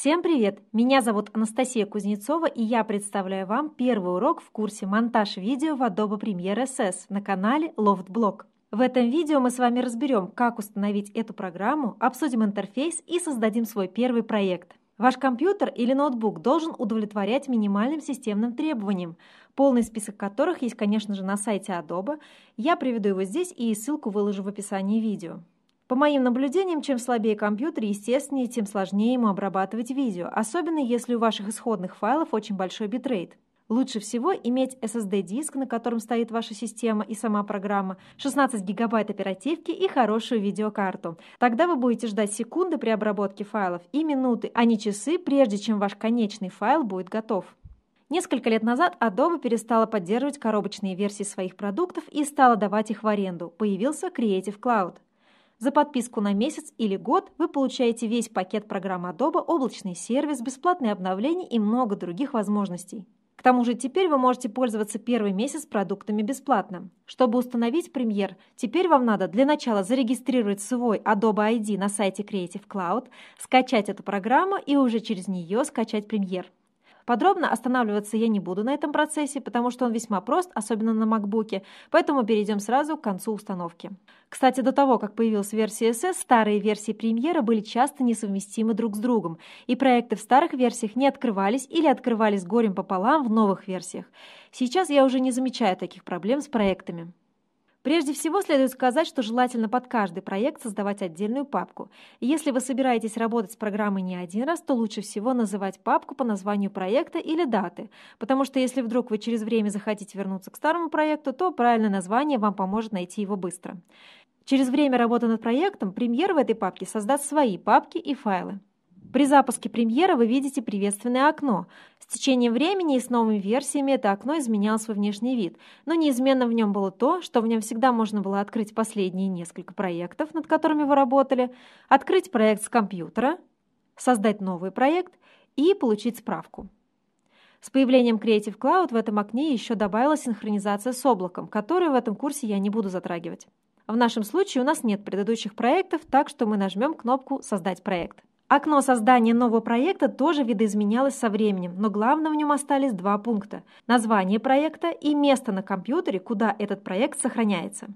Всем привет! Меня зовут Анастасия Кузнецова и я представляю вам первый урок в курсе «Монтаж видео в Adobe Premiere SS» на канале LoftBlog. В этом видео мы с вами разберем, как установить эту программу, обсудим интерфейс и создадим свой первый проект. Ваш компьютер или ноутбук должен удовлетворять минимальным системным требованиям, полный список которых есть, конечно же, на сайте Adobe. Я приведу его здесь и ссылку выложу в описании видео. По моим наблюдениям, чем слабее компьютер, естественнее, тем сложнее ему обрабатывать видео, особенно если у ваших исходных файлов очень большой битрейт. Лучше всего иметь SSD-диск, на котором стоит ваша система и сама программа, 16 гигабайт оперативки и хорошую видеокарту. Тогда вы будете ждать секунды при обработке файлов и минуты, а не часы, прежде чем ваш конечный файл будет готов. Несколько лет назад Adobe перестала поддерживать коробочные версии своих продуктов и стала давать их в аренду. Появился Creative Cloud. За подписку на месяц или год вы получаете весь пакет программы Adobe, облачный сервис, бесплатные обновления и много других возможностей. К тому же теперь вы можете пользоваться первый месяц продуктами бесплатно. Чтобы установить Premiere, теперь вам надо для начала зарегистрировать свой Adobe ID на сайте Creative Cloud, скачать эту программу и уже через нее скачать Premiere. Подробно останавливаться я не буду на этом процессе, потому что он весьма прост, особенно на MacBook, поэтому перейдем сразу к концу установки. Кстати, до того, как появилась версия SS, старые версии премьера были часто несовместимы друг с другом, и проекты в старых версиях не открывались или открывались горем пополам в новых версиях. Сейчас я уже не замечаю таких проблем с проектами. Прежде всего следует сказать, что желательно под каждый проект создавать отдельную папку. Если вы собираетесь работать с программой не один раз, то лучше всего называть папку по названию проекта или даты, потому что если вдруг вы через время захотите вернуться к старому проекту, то правильное название вам поможет найти его быстро. Через время работы над проектом премьер в этой папке создаст свои папки и файлы. При запуске премьера вы видите приветственное окно. С течением времени и с новыми версиями это окно изменяло свой внешний вид, но неизменно в нем было то, что в нем всегда можно было открыть последние несколько проектов, над которыми вы работали, открыть проект с компьютера, создать новый проект и получить справку. С появлением Creative Cloud в этом окне еще добавилась синхронизация с облаком, которую в этом курсе я не буду затрагивать. В нашем случае у нас нет предыдущих проектов, так что мы нажмем кнопку «Создать проект». Окно создания нового проекта тоже видоизменялось со временем, но главным в нем остались два пункта – название проекта и место на компьютере, куда этот проект сохраняется.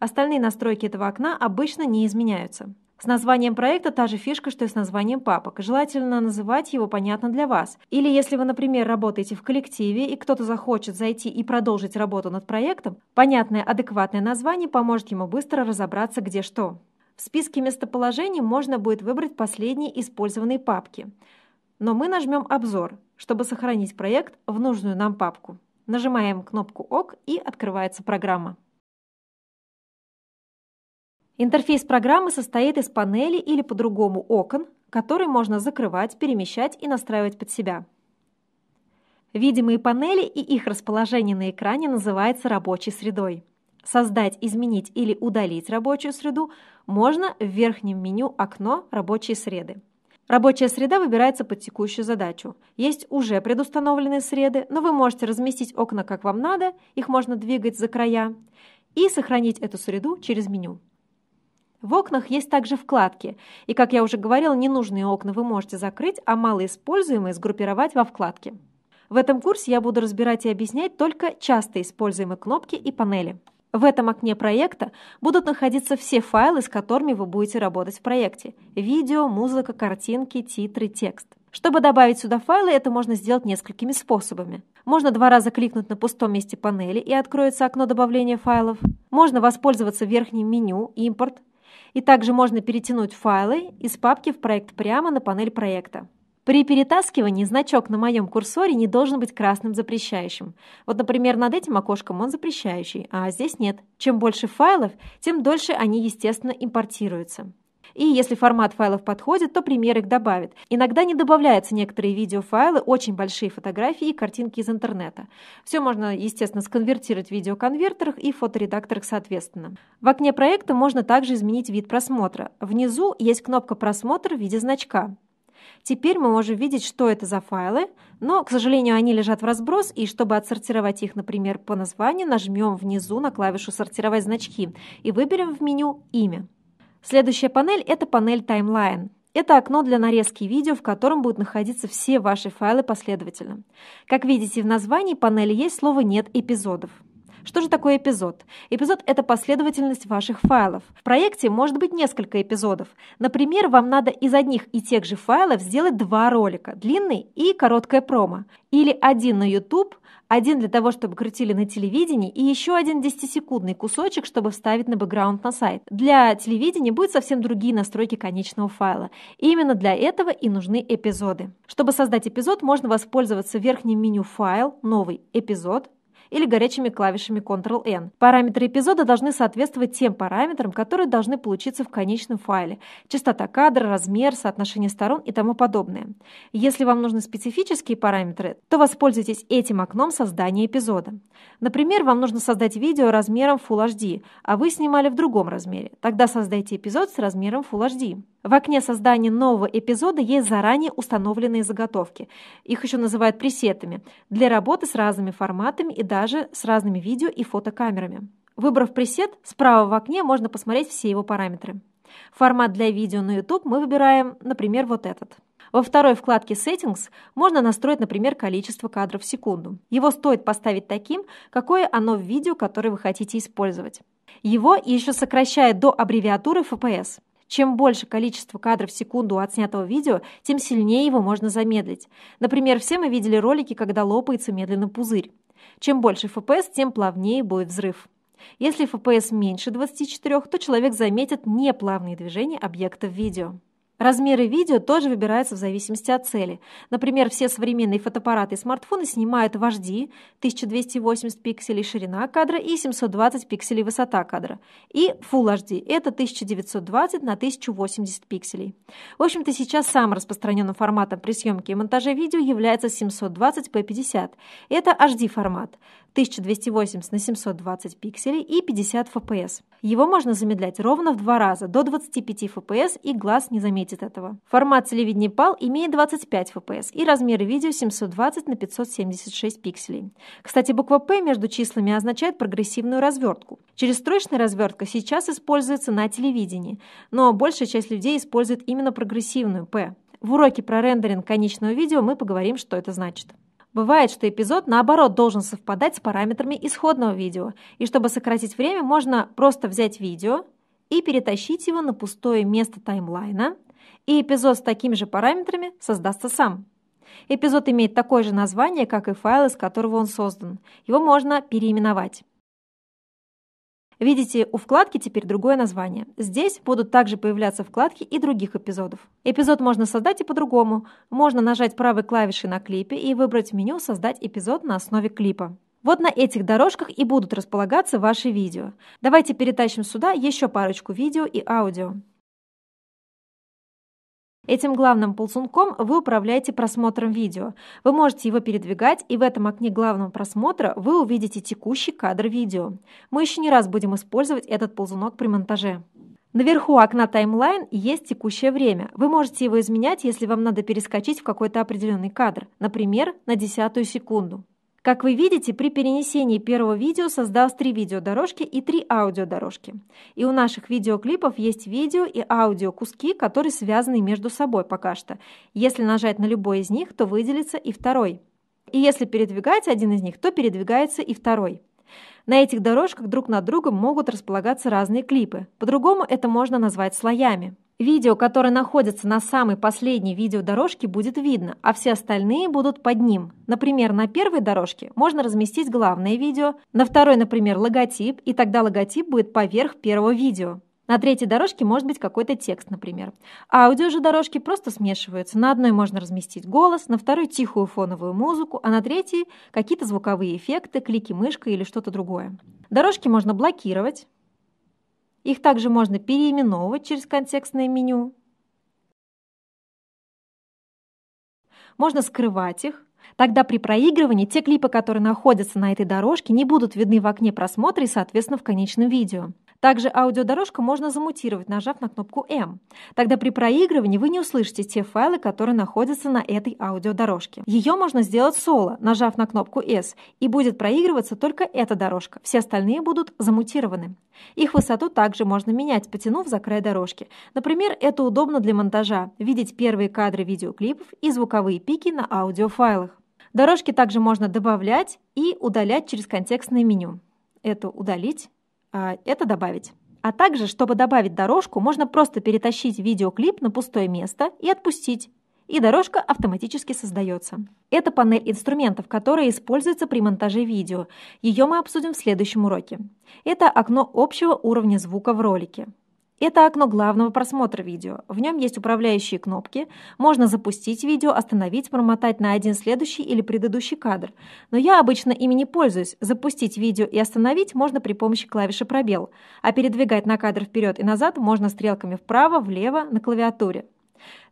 Остальные настройки этого окна обычно не изменяются. С названием проекта та же фишка, что и с названием папок. Желательно называть его понятно для вас. Или если вы, например, работаете в коллективе, и кто-то захочет зайти и продолжить работу над проектом, понятное, адекватное название поможет ему быстро разобраться, где что. В списке местоположений можно будет выбрать последние использованные папки. Но мы нажмем «Обзор», чтобы сохранить проект в нужную нам папку. Нажимаем кнопку «Ок» и открывается программа. Интерфейс программы состоит из панели или по-другому окон, которые можно закрывать, перемещать и настраивать под себя. Видимые панели и их расположение на экране называется рабочей средой. Создать, изменить или удалить рабочую среду можно в верхнем меню «Окно. Рабочие среды». Рабочая среда выбирается под текущую задачу. Есть уже предустановленные среды, но вы можете разместить окна как вам надо, их можно двигать за края, и сохранить эту среду через меню. В окнах есть также вкладки, и, как я уже говорила, ненужные окна вы можете закрыть, а малоиспользуемые сгруппировать во вкладки. В этом курсе я буду разбирать и объяснять только часто используемые кнопки и панели. В этом окне проекта будут находиться все файлы, с которыми вы будете работать в проекте. Видео, музыка, картинки, титры, текст. Чтобы добавить сюда файлы, это можно сделать несколькими способами. Можно два раза кликнуть на пустом месте панели и откроется окно добавления файлов. Можно воспользоваться верхним меню «Импорт». И также можно перетянуть файлы из папки в проект прямо на панель проекта. При перетаскивании значок на моем курсоре не должен быть красным запрещающим. Вот, например, над этим окошком он запрещающий, а здесь нет. Чем больше файлов, тем дольше они, естественно, импортируются. И если формат файлов подходит, то пример их добавит. Иногда не добавляются некоторые видеофайлы, очень большие фотографии и картинки из интернета. Все можно, естественно, сконвертировать в видеоконвертерах и фоторедакторах соответственно. В окне проекта можно также изменить вид просмотра. Внизу есть кнопка «Просмотр» в виде значка. Теперь мы можем видеть, что это за файлы, но, к сожалению, они лежат в разброс, и чтобы отсортировать их, например, по названию, нажмем внизу на клавишу «Сортировать значки» и выберем в меню «Имя». Следующая панель – это панель Timeline. Это окно для нарезки видео, в котором будут находиться все ваши файлы последовательно. Как видите в названии панели есть слово «нет эпизодов». Что же такое эпизод? Эпизод – это последовательность ваших файлов. В проекте может быть несколько эпизодов. Например, вам надо из одних и тех же файлов сделать два ролика – длинный и короткое промо. Или один на YouTube, один для того, чтобы крутили на телевидении, и еще один 10-секундный кусочек, чтобы вставить на бэкграунд на сайт. Для телевидения будут совсем другие настройки конечного файла. И именно для этого и нужны эпизоды. Чтобы создать эпизод, можно воспользоваться верхним меню «Файл», «Новый», «Эпизод», или горячими клавишами Ctrl-N. Параметры эпизода должны соответствовать тем параметрам, которые должны получиться в конечном файле. Частота кадра, размер, соотношение сторон и тому подобное. Если вам нужны специфические параметры, то воспользуйтесь этим окном создания эпизода. Например, вам нужно создать видео размером Full HD, а вы снимали в другом размере. Тогда создайте эпизод с размером Full HD. В окне создания нового эпизода есть заранее установленные заготовки. Их еще называют пресетами для работы с разными форматами и даже с разными видео и фотокамерами. Выбрав пресет, справа в окне можно посмотреть все его параметры. Формат для видео на YouTube мы выбираем, например, вот этот. Во второй вкладке Settings можно настроить, например, количество кадров в секунду. Его стоит поставить таким, какое оно в видео, которое вы хотите использовать. Его еще сокращает до аббревиатуры FPS. Чем больше количество кадров в секунду у отснятого видео, тем сильнее его можно замедлить. Например, все мы видели ролики, когда лопается медленно пузырь. Чем больше FPS, тем плавнее будет взрыв. Если FPS меньше 24, то человек заметит неплавные движения объекта в видео. Размеры видео тоже выбираются в зависимости от цели. Например, все современные фотоаппараты и смартфоны снимают в HD 1280 пикселей ширина кадра и 720 пикселей высота кадра. И Full HD – это 1920 на 1080 пикселей. В общем-то, сейчас самым распространенным форматом при съемке и монтаже видео является 720p50. Это HD-формат. 1280 на 720 пикселей и 50 fps. Его можно замедлять ровно в два раза, до 25 fps, и глаз не заметит этого. Формат телевидения PAL имеет 25 fps и размеры видео 720 на 576 пикселей. Кстати, буква P между числами означает прогрессивную развертку. Черестрочная развертка сейчас используется на телевидении, но большая часть людей использует именно прогрессивную P. В уроке про рендеринг конечного видео мы поговорим, что это значит. Бывает, что эпизод, наоборот, должен совпадать с параметрами исходного видео, и чтобы сократить время, можно просто взять видео и перетащить его на пустое место таймлайна, и эпизод с такими же параметрами создастся сам. Эпизод имеет такое же название, как и файл, из которого он создан. Его можно переименовать. Видите, у вкладки теперь другое название. Здесь будут также появляться вкладки и других эпизодов. Эпизод можно создать и по-другому. Можно нажать правой клавишей на клипе и выбрать меню «Создать эпизод на основе клипа». Вот на этих дорожках и будут располагаться ваши видео. Давайте перетащим сюда еще парочку видео и аудио. Этим главным ползунком вы управляете просмотром видео. Вы можете его передвигать, и в этом окне главного просмотра вы увидите текущий кадр видео. Мы еще не раз будем использовать этот ползунок при монтаже. Наверху окна таймлайн есть текущее время. Вы можете его изменять, если вам надо перескочить в какой-то определенный кадр, например, на десятую секунду. Как вы видите, при перенесении первого видео создалось три видеодорожки и три аудиодорожки. И у наших видеоклипов есть видео и аудио куски, которые связаны между собой пока что. Если нажать на любой из них, то выделится и второй. И если передвигать один из них, то передвигается и второй. На этих дорожках друг над другом могут располагаться разные клипы. По-другому это можно назвать слоями. Видео, которое находится на самой последней видеодорожке, будет видно, а все остальные будут под ним. Например, на первой дорожке можно разместить главное видео, на второй, например, логотип, и тогда логотип будет поверх первого видео. На третьей дорожке может быть какой-то текст, например. Аудио же дорожки просто смешиваются. На одной можно разместить голос, на второй тихую фоновую музыку, а на третьей какие-то звуковые эффекты, клики мышкой или что-то другое. Дорожки можно блокировать, их также можно переименовывать через контекстное меню. Можно скрывать их. Тогда при проигрывании те клипы, которые находятся на этой дорожке, не будут видны в окне просмотра и, соответственно, в конечном видео. Также аудиодорожку можно замутировать, нажав на кнопку «М». Тогда при проигрывании вы не услышите те файлы, которые находятся на этой аудиодорожке. Ее можно сделать соло, нажав на кнопку «S», и будет проигрываться только эта дорожка. Все остальные будут замутированы. Их высоту также можно менять, потянув за край дорожки. Например, это удобно для монтажа – видеть первые кадры видеоклипов и звуковые пики на аудиофайлах. Дорожки также можно добавлять и удалять через контекстное меню. Это удалить, это добавить. А также, чтобы добавить дорожку, можно просто перетащить видеоклип на пустое место и отпустить, и дорожка автоматически создается. Это панель инструментов, которая используется при монтаже видео. Ее мы обсудим в следующем уроке. Это окно общего уровня звука в ролике. Это окно главного просмотра видео. В нем есть управляющие кнопки. Можно запустить видео, остановить, промотать на один следующий или предыдущий кадр. Но я обычно ими не пользуюсь. Запустить видео и остановить можно при помощи клавиши «Пробел», а передвигать на кадр вперед и назад можно стрелками вправо, влево на клавиатуре.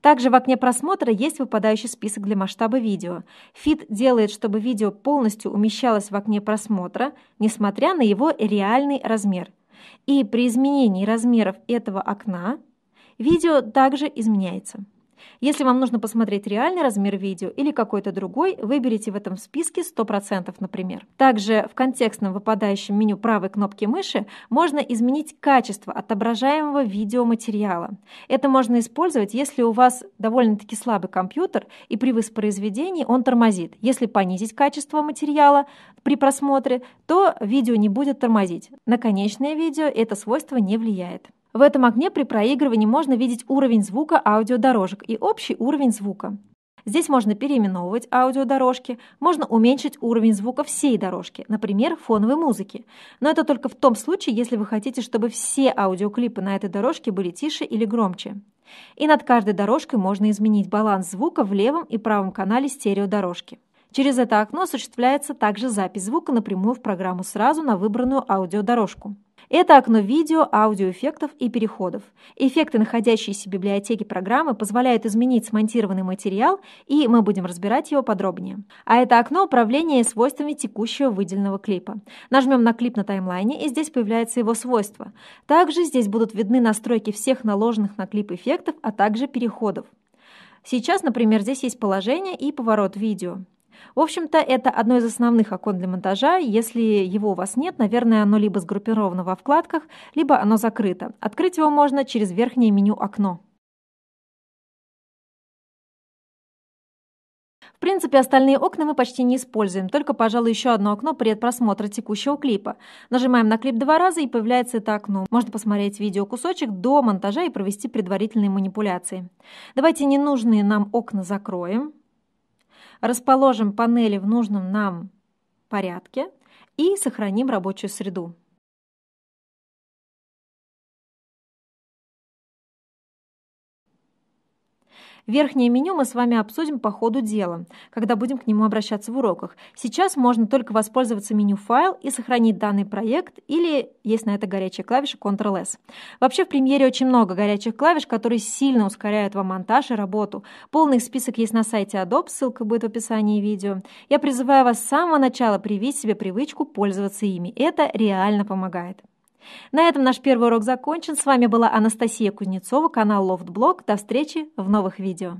Также в окне просмотра есть выпадающий список для масштаба видео. Fit делает, чтобы видео полностью умещалось в окне просмотра, несмотря на его реальный размер – и при изменении размеров этого окна видео также изменяется. Если вам нужно посмотреть реальный размер видео или какой-то другой, выберите в этом списке 100%, например. Также в контекстном выпадающем меню правой кнопки мыши можно изменить качество отображаемого видеоматериала. Это можно использовать, если у вас довольно-таки слабый компьютер и при воспроизведении он тормозит. Если понизить качество материала при просмотре, то видео не будет тормозить. На конечное видео это свойство не влияет. В этом окне при проигрывании можно видеть уровень звука аудиодорожек и общий уровень звука. Здесь можно переименовывать аудиодорожки, можно уменьшить уровень звука всей дорожки, например, фоновой музыки. Но это только в том случае, если вы хотите, чтобы все аудиоклипы на этой дорожке были тише или громче. И над каждой дорожкой можно изменить баланс звука в левом и правом канале стереодорожки. Через это окно осуществляется также запись звука напрямую в программу сразу на выбранную аудиодорожку. Это окно видео, аудиоэффектов и переходов. Эффекты, находящиеся в библиотеке программы, позволяют изменить смонтированный материал, и мы будем разбирать его подробнее. А это окно управления свойствами текущего выделенного клипа. Нажмем на клип на таймлайне, и здесь появляется его свойство. Также здесь будут видны настройки всех наложенных на клип эффектов, а также переходов. Сейчас, например, здесь есть положение и поворот видео. В общем-то, это одно из основных окон для монтажа. Если его у вас нет, наверное, оно либо сгруппировано во вкладках, либо оно закрыто. Открыть его можно через верхнее меню «Окно». В принципе, остальные окна мы почти не используем, только, пожалуй, еще одно окно предпросмотра текущего клипа. Нажимаем на клип два раза и появляется это окно. Можно посмотреть видеокусочек до монтажа и провести предварительные манипуляции. Давайте ненужные нам окна закроем расположим панели в нужном нам порядке и сохраним рабочую среду. Верхнее меню мы с вами обсудим по ходу дела, когда будем к нему обращаться в уроках. Сейчас можно только воспользоваться меню «Файл» и сохранить данный проект, или есть на это горячая клавиша Ctrl-S. Вообще в премьере очень много горячих клавиш, которые сильно ускоряют вам монтаж и работу. Полный список есть на сайте Adobe, ссылка будет в описании видео. Я призываю вас с самого начала привить себе привычку пользоваться ими. Это реально помогает. На этом наш первый урок закончен. С вами была Анастасия Кузнецова, канал LoftBlog. До встречи в новых видео.